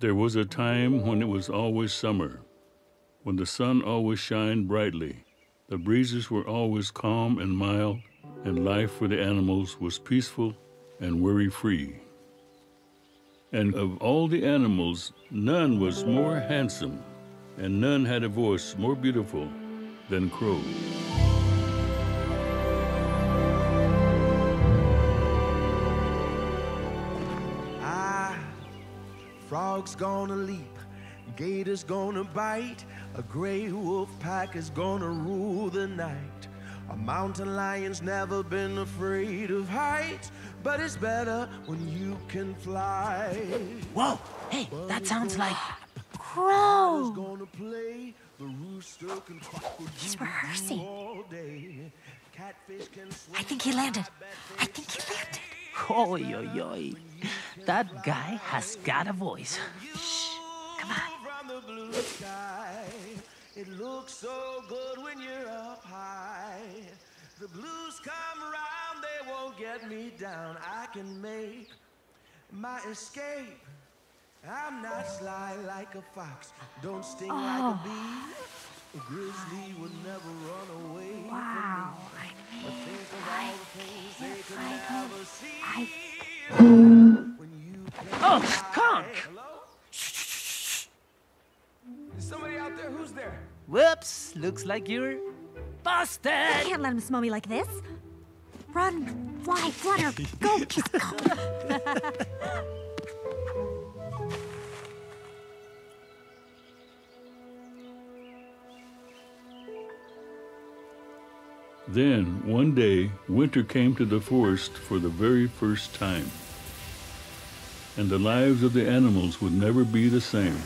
There was a time when it was always summer, when the sun always shined brightly, the breezes were always calm and mild, and life for the animals was peaceful and worry free. And of all the animals, none was more handsome, and none had a voice more beautiful than Crow. Frog's gonna leap, gator's gonna bite, a gray wolf pack is gonna rule the night. A mountain lion's never been afraid of heights, but it's better when you can fly. Whoa! Hey, that sounds like. Crow! Gonna play, the rooster can quack with He's rehearsing. all day. Catfish can I think he landed. I think he landed. Oi, oi, oi. That guy has got a voice. Shh. Come on. the. It looks so good when you're up high. The blues come around, they won't get me down. I can make my escape. I'm not sly like a fox, don't sting like a oh. bee. A grizzly would never run away. Wow. I mean, I all the things they can't can find never him. I Oh, Conk! Is somebody out there? Who's there? Whoops, looks like you're busted! can't let him smell me like this. Run, fly, flutter, go, just go. Then, one day, winter came to the forest for the very first time. And the lives of the animals would never be the same.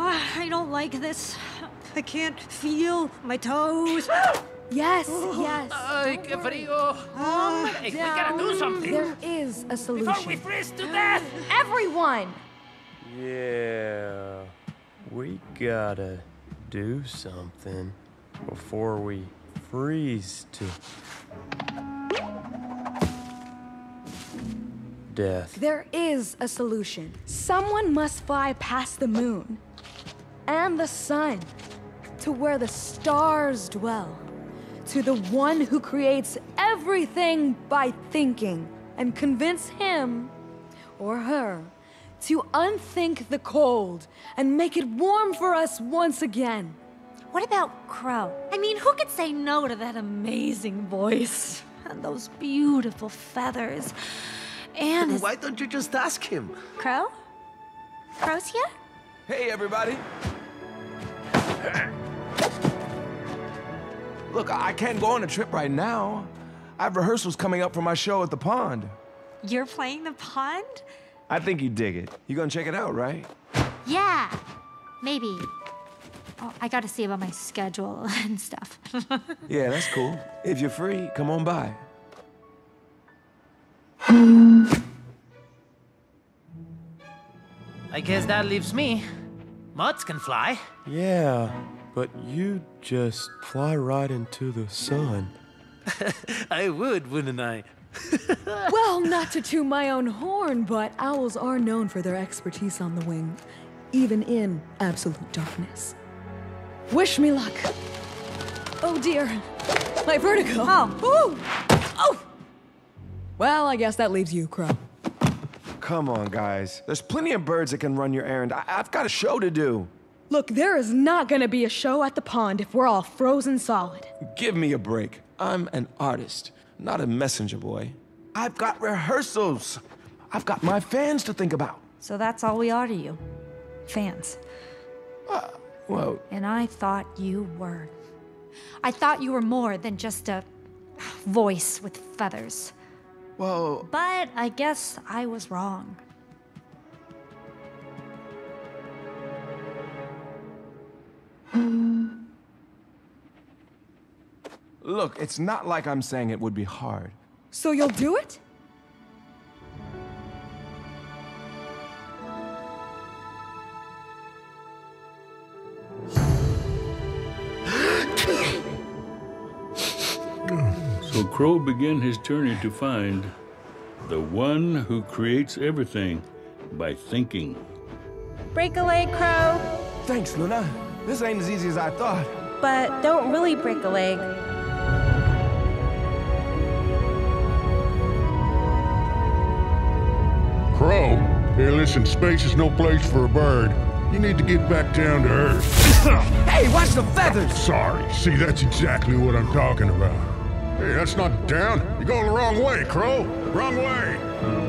I don't like this. I can't feel my toes. Yes, yes. Ay, qué frío! Ah. Hey, we gotta do something! There is a solution. Before we freeze to death! Everyone! Yeah, we gotta do something before we freeze to death. There is a solution. Someone must fly past the moon and the sun to where the stars dwell, to the one who creates everything by thinking and convince him or her to unthink the cold and make it warm for us once again. What about Crow? I mean, who could say no to that amazing voice and those beautiful feathers? And his Why don't you just ask him? Crow? Crow's here? Hey, everybody. Look, I I can't go on a trip right now. I have rehearsals coming up for my show at the pond. You're playing the pond? I think you dig it. You gonna check it out, right? Yeah, maybe. Oh, I gotta see about my schedule and stuff. Yeah, that's cool. If you're free, come on by. I guess that leaves me. Mutts can fly. Yeah, but you just fly right into the sun. I would, wouldn't I? Well, not to toot my own horn, but owls are known for their expertise on the wing, even in absolute darkness. Wish me luck. Oh dear, my vertigo. Oh. Ooh. oh. Well, I guess that leaves you, Crow. Come on, guys. There's plenty of birds that can run your errand. I- I've got a show to do. Look, there is not gonna be a show at the pond if we're all frozen solid. Give me a break. I'm an artist, not a messenger boy. I've got rehearsals. I've got my fans to think about. so that's all we are to you fans. Uh, well, And I thought you were. I thought you were more than just a voice with feathers. well, But I guess I was wrong. Look, it's not like I'm saying it would be hard. So you'll do it? So Crow began his journey to find the one who creates everything by thinking. Break a leg, Crow. Thanks, Luna. This ain't as easy as I thought. But don't really break a leg. Crow, hey, listen, space is no place for a bird. You need to get back down to Earth. Hey, watch the feathers! Sorry, see, that's exactly what I'm talking about. Hey, that's not down. You're going the wrong way, Crow. Wrong way.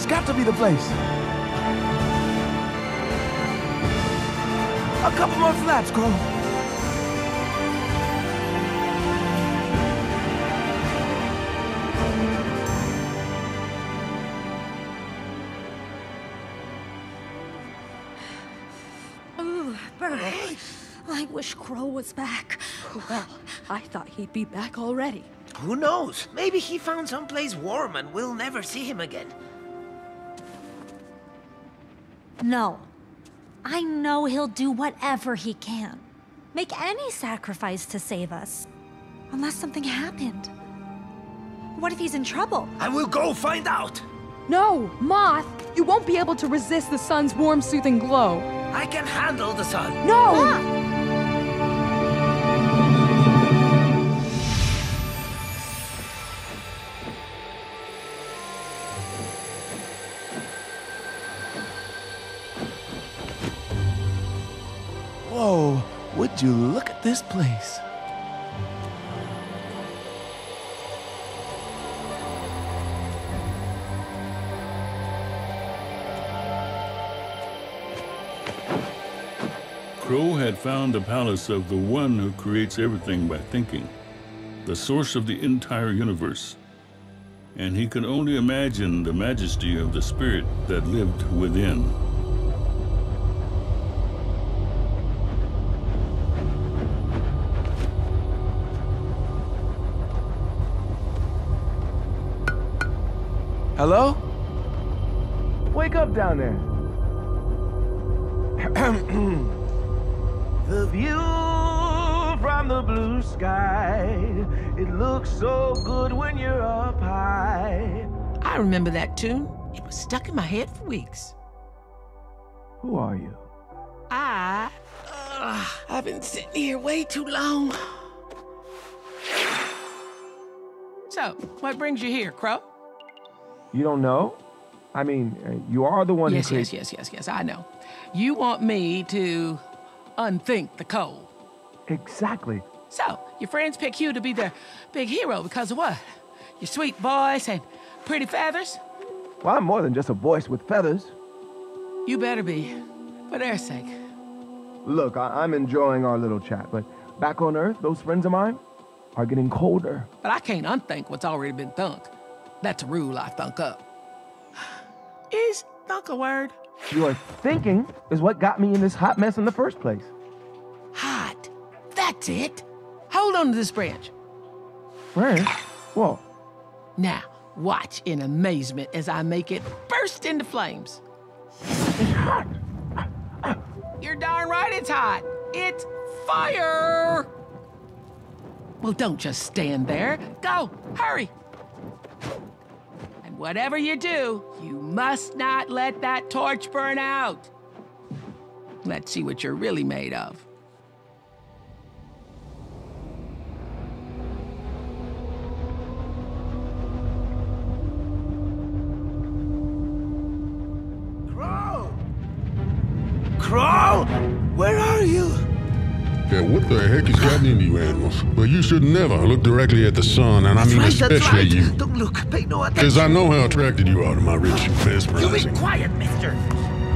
That's got to be the place. A couple more Crow. Ugh, Bert. I wish Crow was back. Well, I thought he'd be back already. Who knows? Maybe he found someplace warm and we'll never see him again. No. I know he'll do whatever he can. Make any sacrifice to save us. Unless something happened. What if he's in trouble? I will go find out. No, Moth! You won't be able to resist the sun's warm, soothing glow. I can handle the sun. No! Whoa, place? Crow had found the palace of the one who creates everything by thinking, the source of the entire universe. And he could only imagine the majesty of the spirit that lived within. Hello? Wake up down there. the view from the blue sky, it looks so good when you're up high. I remember that tune. It was stuck in my head for weeks. Who are you? I. Uh, I've been sitting here way too long. So, what brings you here, Crow? You don't know? I mean, uh, you are the one Yes, who yes, yes, yes, yes, I know. You want me to unthink the cold. Exactly. So, your friends pick you to be their big hero because of what? Your sweet voice and pretty feathers? Well, I'm more than just a voice with feathers. You better be, for their sake. Look, I- I'm enjoying our little chat, but back on Earth, those friends of mine are getting colder. But I can't unthink what's already been thunk. That's a rule I thunk up. Is thunk a word? Your thinking is what got me in this hot mess in the first place. Hot. That's it. Hold on to this branch. Friends? Whoa. Now, watch in amazement as I make it burst into flames. It's hot. You're darn right it's hot. It's fire. Well, don't just stand there. Go, hurry. Whatever you do, you must not let that torch burn out. Let's see what you're really made of. Crow! Crow! Where are you? Yeah, what the heck has gotten into you animals? Well, you should never look directly at the sun, and I mean right, especially right. you. Don't look, pay no attention. Because. I know how attracted you are to my rich, You mesmerizing. be quiet, mister.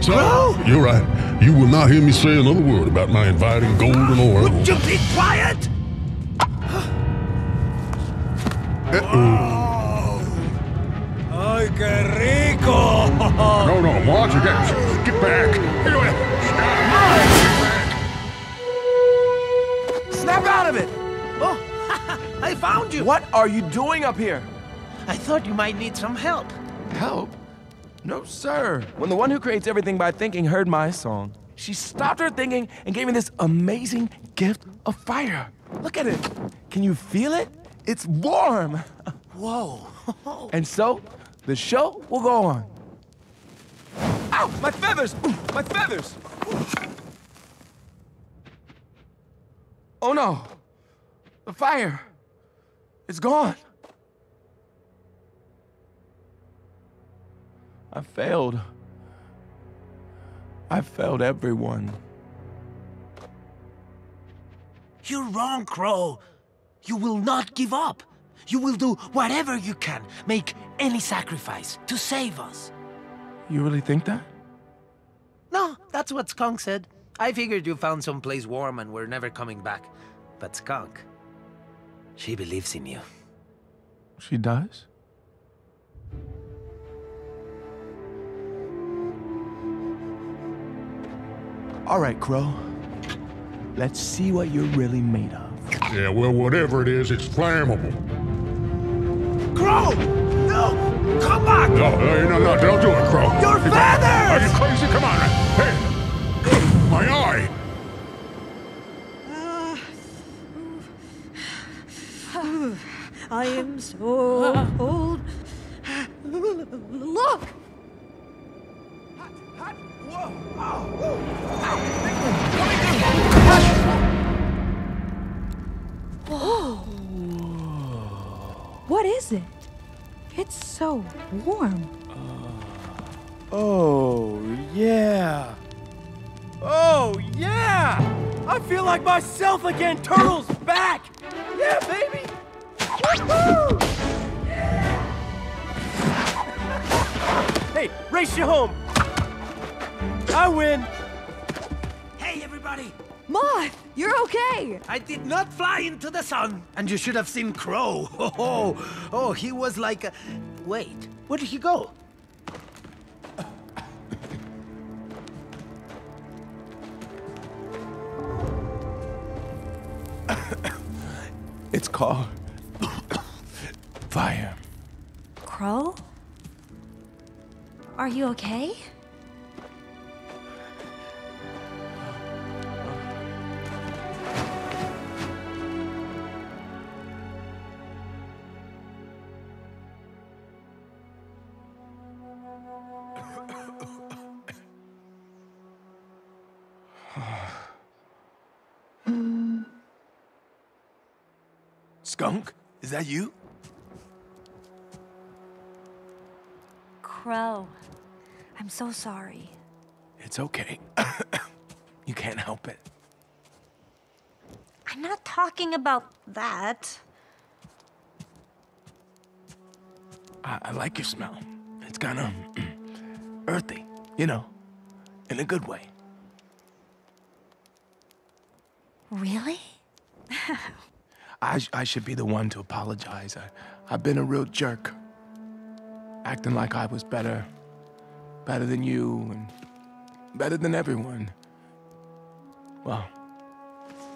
So, you're right. You will not hear me say another word about my inviting golden oil. Would you be quiet? Uh-oh. ¡Ay, qué rico! No, no, watch it. Get, get back. I found you. What are you doing up here? I thought you might need some help. Help? No, sir. When the one who creates everything by thinking heard my song, she stopped her thinking and gave me this amazing gift of fire. Look at it. Can you feel it? It's warm. Whoa. And so, the show will go on. Ow! My feathers! My feathers! Oh no! The fire! It's gone! I failed. I failed everyone. You're wrong, Crow. You will not give up. You will do whatever you can, make any sacrifice to save us. You really think that? No, that's what Skunk said. I figured you found someplace warm and were never coming back. But Skunk, she believes in you. She does? All right, Crow. Let's see what you're really made of. Yeah, well, whatever it is, it's flammable. Crow! No! Come back! No, no, no, no, don't do it, Crow. Your Are feathers! you crazy? Come on. Hey! My eye! I am so cold. Look! Whoa. What is it? It's so warm. Oh, yeah. Oh, yeah! I feel like myself again. Turtle's back! Yeah, baby! Woohoo! Hey, race you home! I win! Hey, everybody! Moth, you're okay. I did not fly into the sun. And you should have seen Crow. Oh, oh, oh he was like a... Wait, where did he go? It's called fire. Crow? Are you okay? Hmm. Skunk, is that you? Crow. I'm so sorry. It's okay. you can't help it. I'm not talking about that. I, I like your smell. It's kind of earthy, you know, in a good way. Really? I, sh- I should be the one to apologize. I, I've been a real jerk. Acting like I was better. Better than you and better than everyone. Well,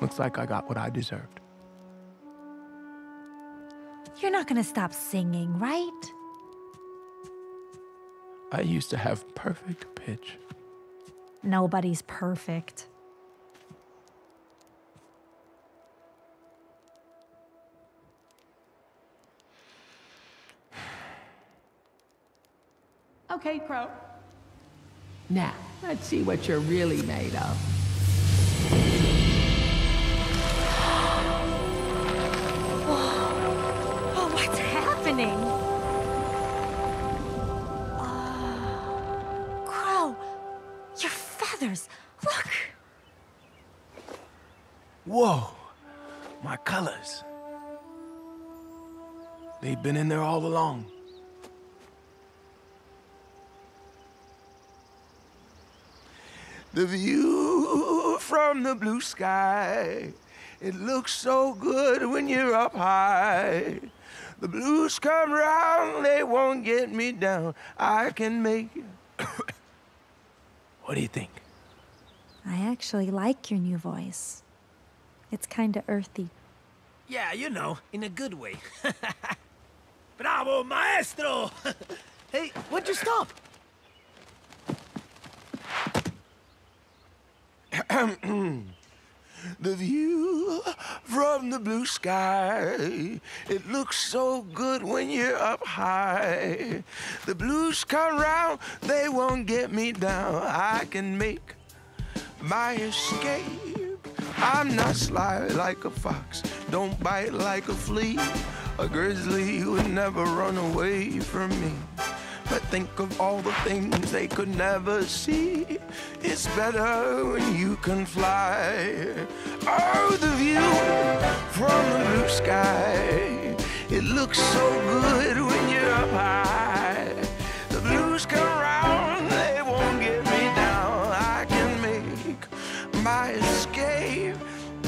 looks like I got what I deserved. You're not gonna stop singing, right? I used to have perfect pitch. Nobody's perfect. Okay, Crow. Now, let's see what you're really made of. Oh, oh, what's happening? Oh, Crow, your feathers. Look. Whoa, my colors. They've been in there all along. The view from the blue sky, it looks so good when you're up high. The blues come round, they won't get me down. I can make it. what do you think? I actually like your new voice. It's kinda earthy. Yeah, you know, in a good way. Bravo, maestro! hey, what'd you stop? the view from the blue sky, it looks so good when you're up high. The blues come round, they won't get me down. I can make my escape. I'm not sly like a fox, don't bite like a flea. A grizzly would never run away from me. But think of all the things they could never see. It's better when you can fly. Oh, the view from the blue sky. It looks so good when you're up high. The blues come around, they won't get me down. I can make my escape.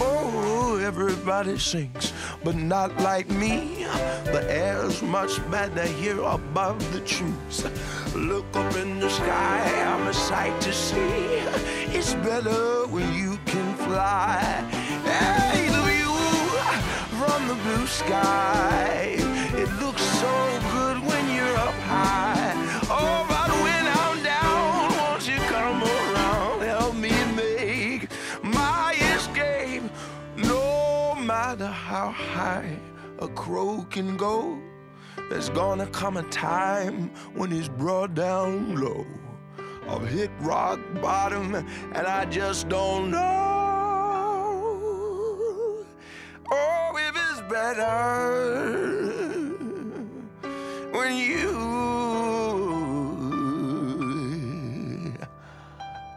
Oh, everybody sings, but not like me. The air's much better here above the trees. Look up in the sky, I'm a sight to see. It's better when you can fly. Hey, the view from the blue sky. It looks so how high a crow can go, there's gonna come a time when he's brought down low. I've hit rock bottom and I just don't know. Oh, if it's better when you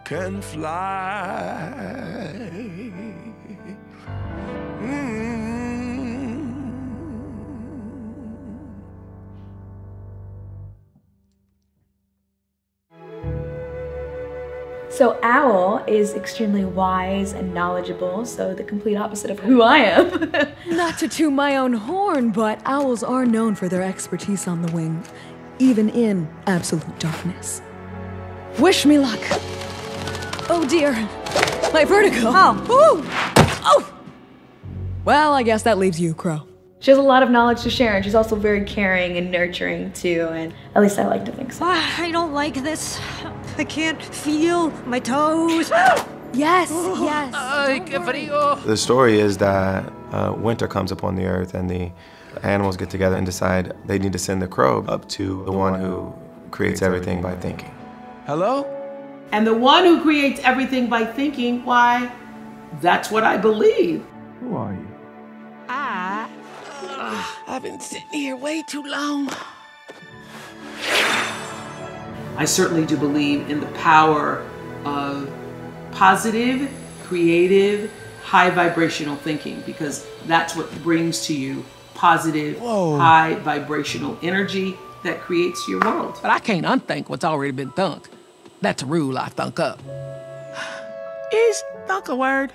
can fly. So Owl is extremely wise and knowledgeable, so the complete opposite of who I am. Not to toot my own horn, but owls are known for their expertise on the wing, even in absolute darkness. Wish me luck. Oh dear, my vertigo. Oh. Ooh. Oh. Well, I guess that leaves you, Crow. She has a lot of knowledge to share, and she's also very caring and nurturing too, and at least I like to think so. Ah, I don't like this. I can't feel my toes. yes, yes. Ay. The story is that uh, winter comes upon the earth and the animals get together and decide they need to send the crow up to the one who creates everything by thinking. Hello? And the one who creates everything by thinking, why, that's what I believe. Who are you? I. Uh, I've been sitting here way too long. I certainly do believe in the power of positive, creative, high vibrational thinking because that's what brings to you positive, Whoa. high vibrational energy that creates your world. But I can't unthink what's already been thunk. That's a rule I thunk up. Is thunk a word?